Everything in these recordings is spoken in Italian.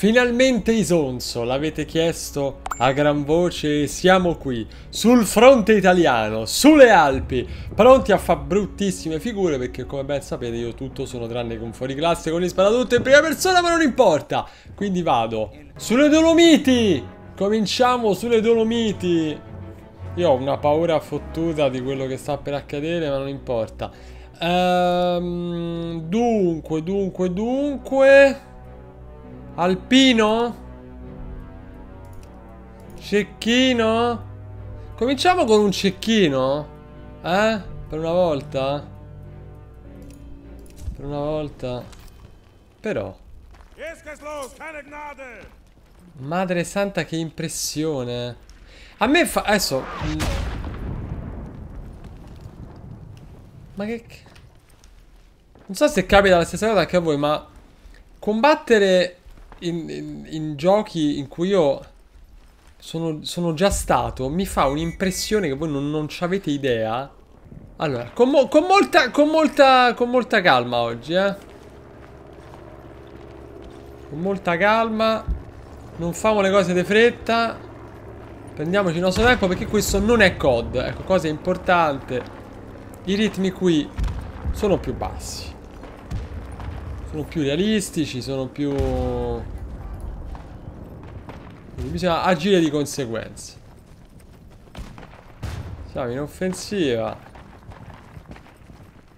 Finalmente Isonzo, l'avete chiesto a gran voce, siamo qui, sul fronte italiano, sulle Alpi, pronti a fare bruttissime figure perché come ben sapete io tutto sono tranne che un fuoriclasse con gli sparatutto in prima persona ma non importa, quindi vado. Sulle Dolomiti, cominciamo sulle Dolomiti, io ho una paura fottuta di quello che sta per accadere ma non importa, ehm, dunque, dunque, dunque... Alpino? Cecchino? Cominciamo con un cecchino? Eh? Per una volta? Per una volta? Però Madre santa che impressione A me fa... Adesso Ma che... Non so se capita la stessa cosa anche a voi ma Combattere in, in, giochi in cui io sono, sono, già stato, mi fa un'impressione che voi non, non avete idea. Allora, con, mo con, molta, con, molta, con molta calma oggi, eh. Con molta calma. Non famo le cose di fretta. Prendiamoci il nostro tempo perché questo non è COD. Ecco, cosa importante. I ritmi qui sono più bassi. Sono più realistici, sono più... Quindi bisogna agire di conseguenza. Siamo in offensiva.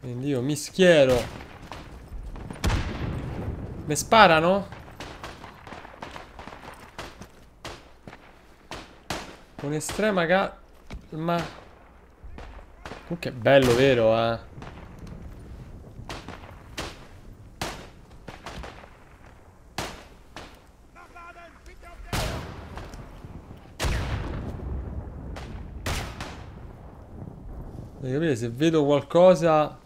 Quindi io mi schiero. Mi sparano? Con estrema calma. Comunque è bello, vero, eh? Capire se vedo qualcosa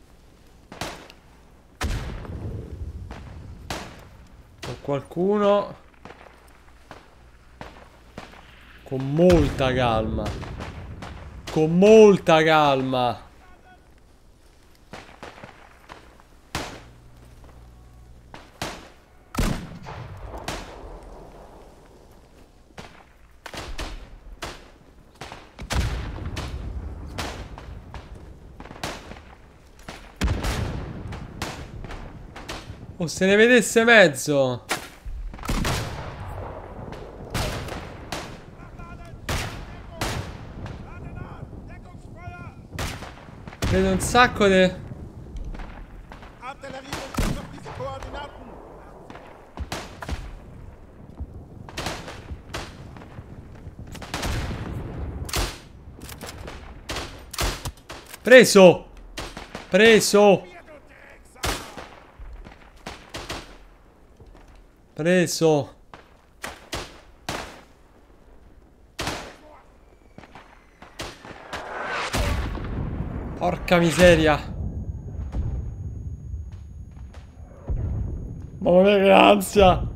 o qualcuno con molta calma con molta calma Oh, se ne vedesse mezzo. Vedo un sacco di... Preso! Preso! Preso. Porca miseria. Mamma mia che ansia.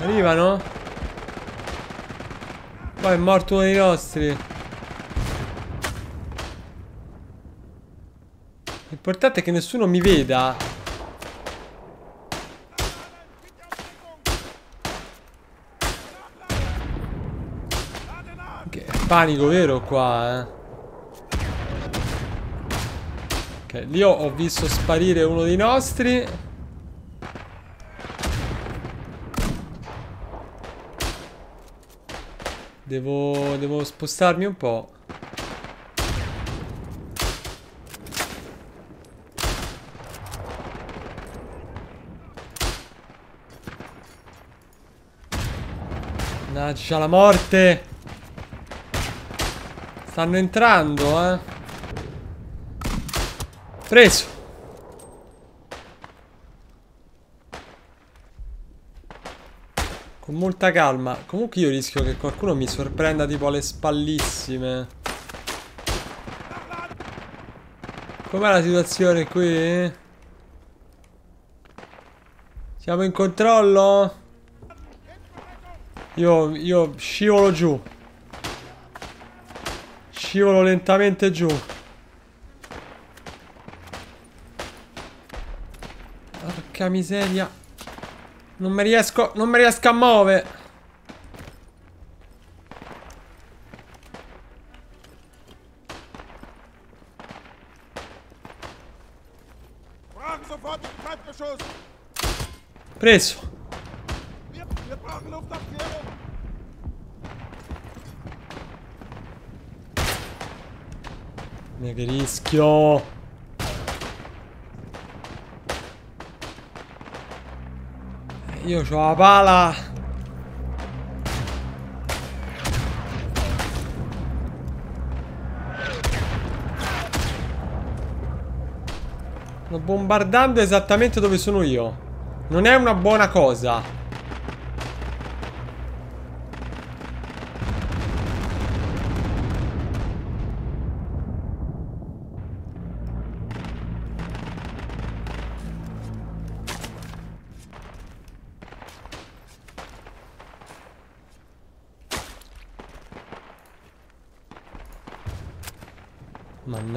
Arrivano? Poi è morto uno dei nostri. L'importante è che nessuno mi veda. Che panico vero qua, eh. Ok, lì ho visto sparire uno dei nostri. Devo, devo spostarmi un po'. Mannaggia la morte. Stanno entrando eh. Preso. Con molta calma. Comunque io rischio che qualcuno mi sorprenda tipo alle spallissime. Com'è la situazione qui? Siamo in controllo? Io, io scivolo giù. Scivolo lentamente giù. Porca miseria. Non mi riesco, non mi riesco a muovere. Preso. Che rischio. Io ho la pala. Sto bombardando esattamente dove sono io. Non è una buona cosa.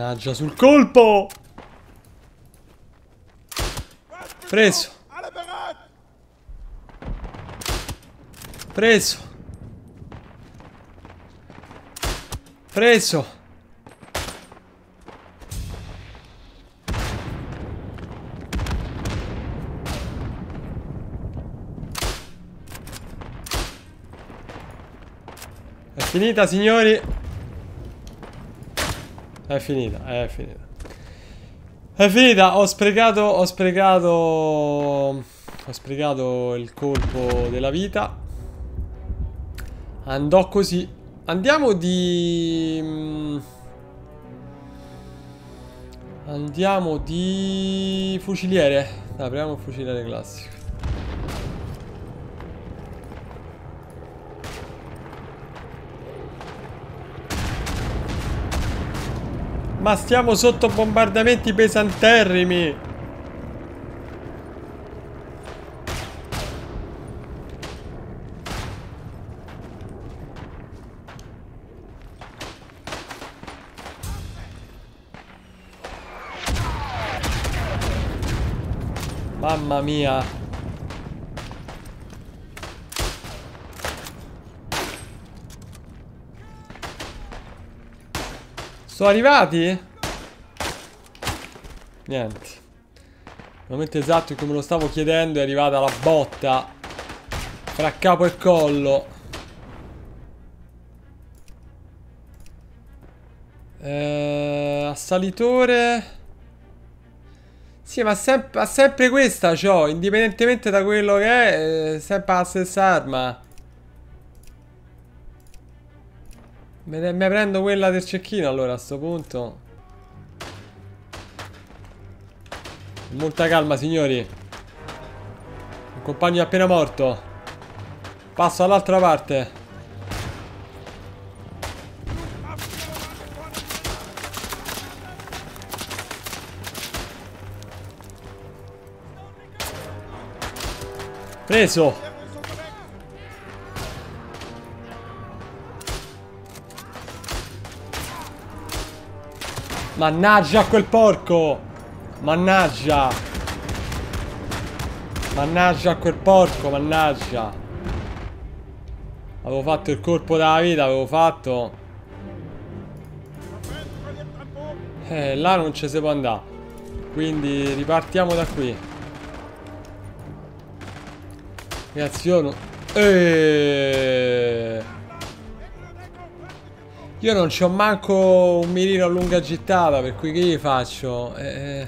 Mannaggia sul colpo! Preso. Preso. Preso. È finita, signori. È finita, è finita. È finita, ho sprecato, ho sprecato, ho sprecato il colpo della vita. Andò così. Andiamo di... mm, Andiamo di... Fuciliere. Dai, apriamo il fuciliere classico. Ma stiamo sotto bombardamenti pesanterrimi. Mamma mia. Sono arrivati? Niente. Momento esatto in cui me lo stavo chiedendo è arrivata la botta. Fra capo e collo. Eh, assalitore. Sì, ma sem- sempre questa c'ho, indipendentemente da quello che è, è sempre la stessa arma. Me me prendo quella del cecchino allora a sto punto. Molta calma, signori. Un compagno è appena morto. Passo all'altra parte. Preso. Mannaggia quel porco! Mannaggia! Mannaggia quel porco, mannaggia! Avevo fatto il colpo della vita, avevo fatto... Eh, là non ci si può andare. Quindi ripartiamo da qui. Ragazzi, io non... Eh... Io non c'ho manco un mirino a lunga gittata, per cui che gli faccio? Eh...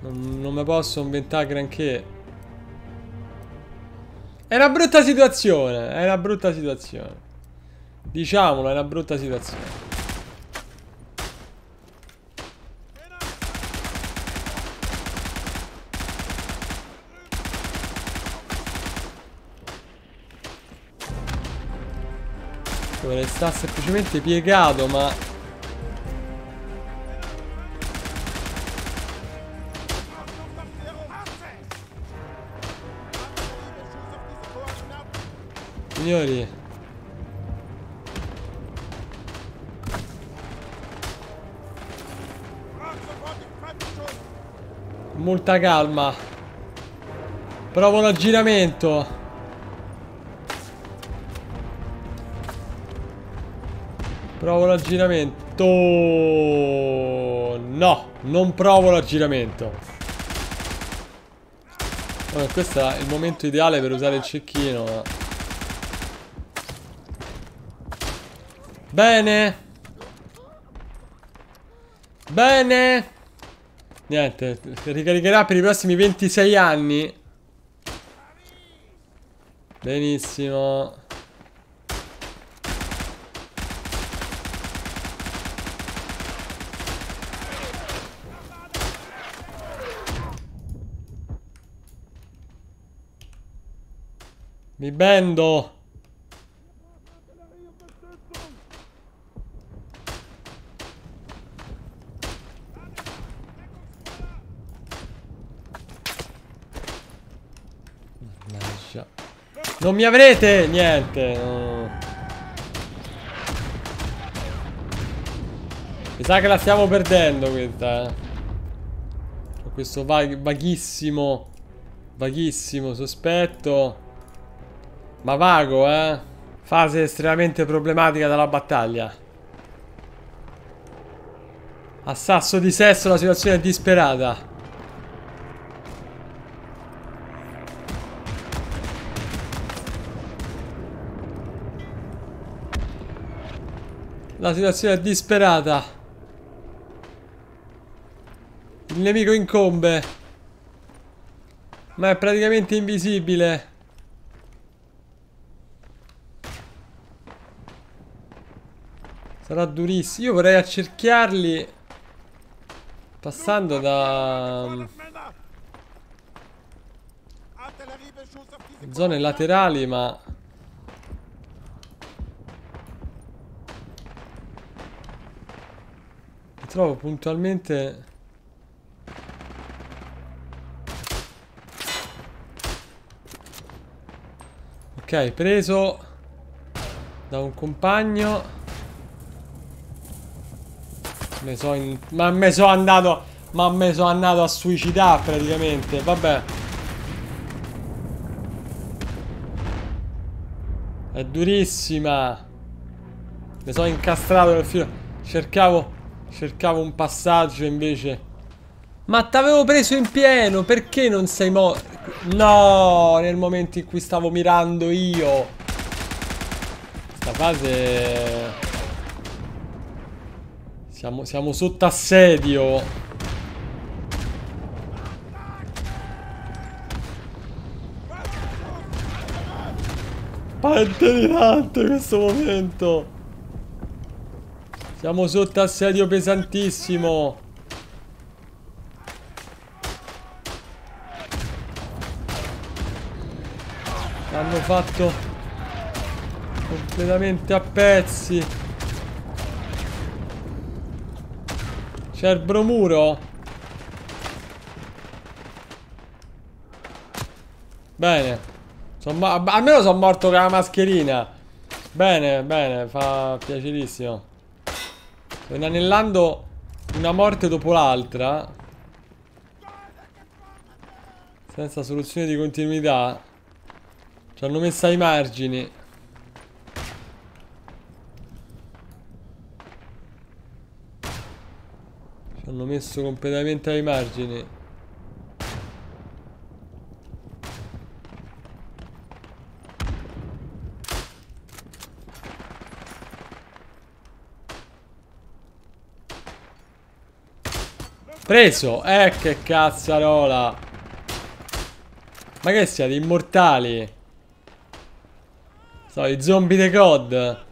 Non, non mi posso inventare granché. È una brutta situazione, è una brutta situazione. Diciamolo, è una brutta situazione. dove sta semplicemente piegato, ma... Signori... Molta calma. Provo l'aggiramento. Provo l'aggiramento. No, non provo l'aggiramento. Vabbè, questo è il momento ideale per usare il cecchino. ma- Bene. Bene. Niente, ricaricherà per i prossimi 26 anni. Benissimo. Mi bendo. Mannaggia. Non mi avrete niente. no. Mi sa che la stiamo perdendo questa. eh. Questo vag- vaghissimo, vaghissimo sospetto. Ma vago, eh. Fase estremamente problematica della battaglia. A sasso di sesso la situazione è disperata. La situazione è disperata. Il nemico incombe. Ma è praticamente invisibile. Sarà durissimo. Io vorrei accerchiarli. Passando da diese zone laterali, ma... Mi trovo puntualmente... Ok, preso da un compagno. Me so in- Ma me so andato... Ma me so andato a suicidare praticamente. Vabbè. È durissima. Mi sono incastrato nel filo. Cercavo. Cercavo un passaggio invece. Ma t'avevo preso in pieno. Perché non sei morto? No, nel momento in cui stavo mirando io. Questa fase. Siamo, siamo sotto assedio. Delirante questo momento. Siamo sotto assedio pesantissimo. L'hanno fatto completamente a pezzi. C'è il bromuro? Bene. Almeno sono morto con la mascherina. Bene, bene, fa piacerissimo. Sto inanellando una morte dopo l'altra. Senza soluzione di continuità. Ci hanno messo ai margini. Hanno messo completamente ai margini. Preso! Eh che cazzarola! Ma che siete immortali? Sono i zombie dei COD.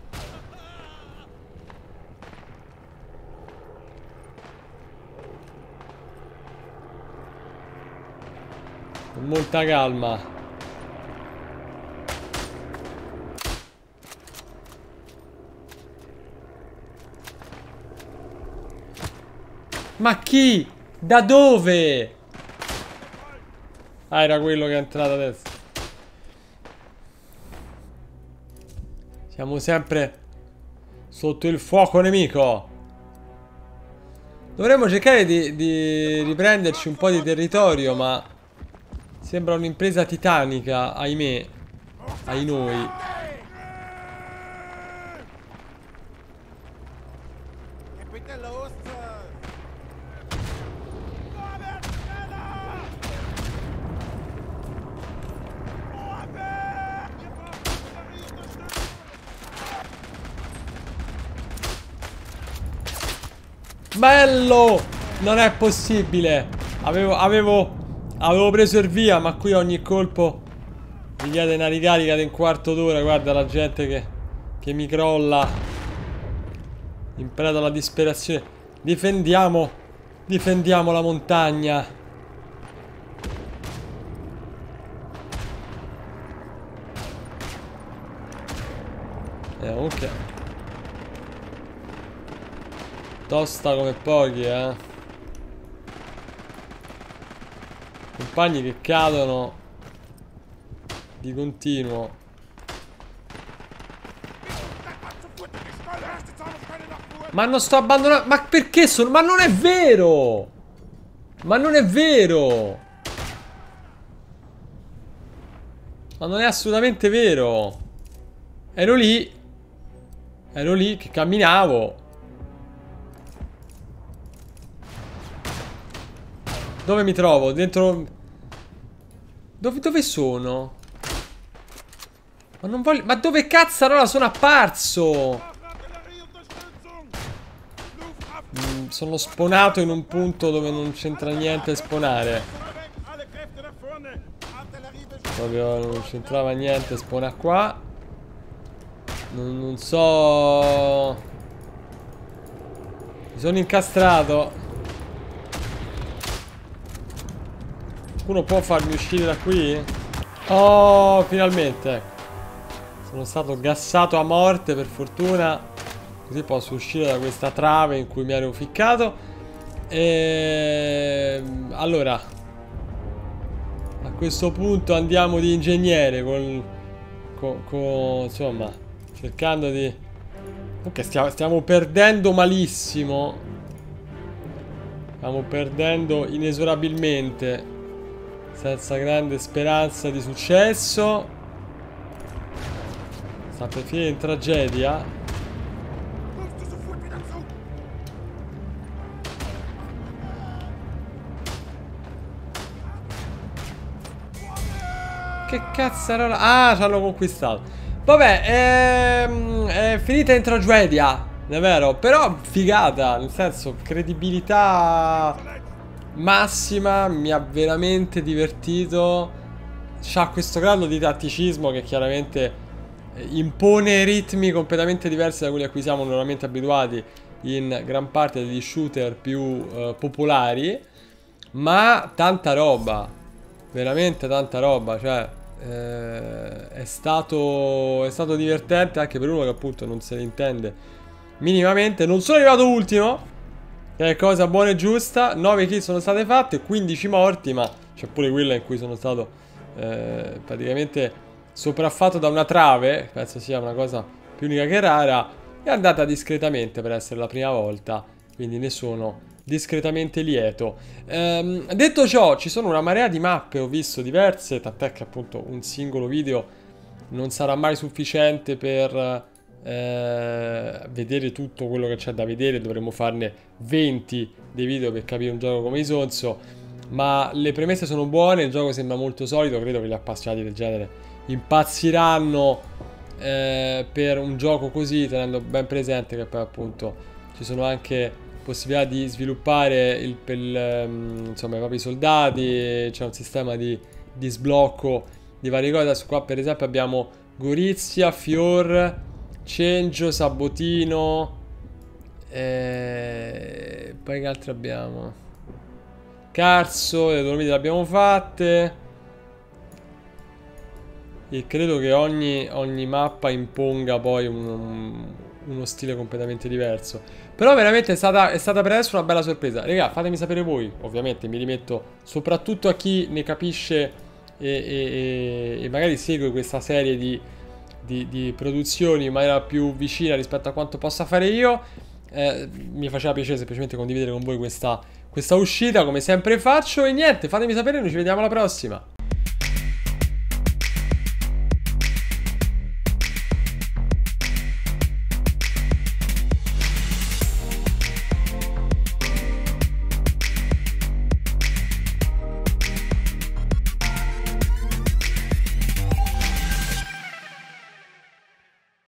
Molta calma. Ma chi? Da dove? Ah, era quello che è entrato adesso. Siamo sempre sotto il fuoco nemico. Dovremmo cercare di, di riprenderci un po' di territorio, ma sembra un'impresa titanica, ahimè, ai noi. Bello! Non è possibile! Avevo, avevo, avevo preso il via, ma qui ogni colpo mi chiede una ricarica di un quarto d'ora. Guarda la gente che, che mi crolla. In preda alla disperazione. Difendiamo, difendiamo la montagna. Eh, ok. Tosta come pochi, eh. Compagni che cadono di continuo. Ma non sto abbandonando. Ma perché sono. Ma non è vero! Ma non è vero! Ma non è assolutamente vero! Ero lì. Ero lì che camminavo. Dove mi trovo? Dentro... Dove, dove sono? Ma non voglio... Ma dove cazzarola sono apparso? Mm, Sono spawnato in un punto dove non c'entra niente! Artilleriebeschuss! Proprio non c'entrava niente spawna qua. Non, non so. Mi sono incastrato. Qualcuno può farmi uscire da qui? Oh, finalmente. ecco. Sono stato gassato a morte per fortuna. Così posso uscire da questa trave in cui mi ero ficcato. E allora, a questo punto andiamo di ingegnere con, con, con- insomma, cercando di... Ok, stiamo, stiamo perdendo malissimo. Stiamo perdendo inesorabilmente. Senza grande speranza di successo. Sta per finire in tragedia. Che cazzarola. Ah, ci hanno conquistato. Vabbè, ehm, è finita in tragedia. È vero. Però figata. Nel senso, credibilità massima. Mi ha veramente divertito. C'ha questo grado di tatticismo che chiaramente eh, impone ritmi completamente diversi da quelli a cui siamo normalmente abituati in gran parte degli shooter più eh, popolari. Ma tanta roba. Veramente tanta roba. Cioè, eh, è, stato, è stato divertente anche per uno che appunto non se ne intende minimamente. Non sono arrivato ultimo. Che cosa buona e giusta. 9 kill sono state fatte, 15 morti, ma c'è pure quella in cui sono stato eh, praticamente sopraffatto da una trave. Penso sia una cosa più unica che rara. È andata discretamente per essere la prima volta. Quindi ne sono discretamente lieto. Ehm, detto ciò, ci sono una marea di mappe, ho visto diverse, tant'è che appunto un singolo video non sarà mai sufficiente per eh, vedere tutto quello che c'è da vedere, dovremmo farne 20 dei video per capire un gioco come Isonzo, ma le premesse sono buone, il gioco sembra molto solido, credo che gli appassionati del genere impazziranno eh, per un gioco così, tenendo ben presente che poi appunto ci sono anche possibilità di sviluppare il, per ehm, insomma, i propri soldati, c'è un sistema di, di sblocco di varie cose. Adesso qua per esempio abbiamo Gorizia, Fior, Cencio, Sabotino. E poi che altro abbiamo? Carso, le Dolomiti le abbiamo fatte. E credo che ogni, ogni mappa imponga poi un- un- uno stile completamente diverso. Però veramente è stata, è stata per adesso una bella sorpresa. Raga, fatemi sapere voi. Ovviamente mi rimetto soprattutto a chi ne capisce e- e- e magari segue questa serie di, di- di produzioni in maniera più vicina rispetto a quanto possa fare io. eh, mi faceva piacere semplicemente condividere con voi questa, questa uscita, come sempre faccio. E niente, fatemi sapere, noi ci vediamo alla prossima.